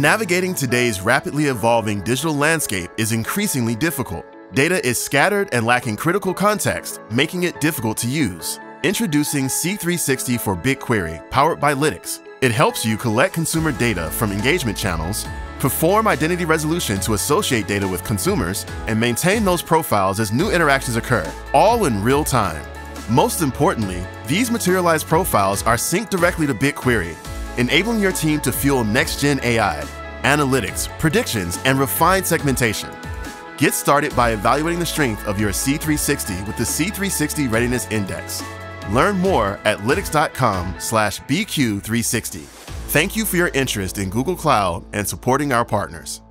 Navigating today's rapidly evolving digital landscape is increasingly difficult. Data is scattered and lacking critical context, making it difficult to use. Introducing C360 for BigQuery, powered by Lytics. It helps you collect consumer data from engagement channels, perform identity resolution to associate data with consumers, and maintain those profiles as new interactions occur, all in real time. Most importantly, these materialized profiles are synced directly to BigQuery, enabling your team to fuel next-gen AI, analytics, predictions, and refined segmentation. Get started by evaluating the strength of your C360 with the C360 Readiness Index. Learn more at lytics.com slash BQ360. Thank you for your interest in Google Cloud and supporting our partners.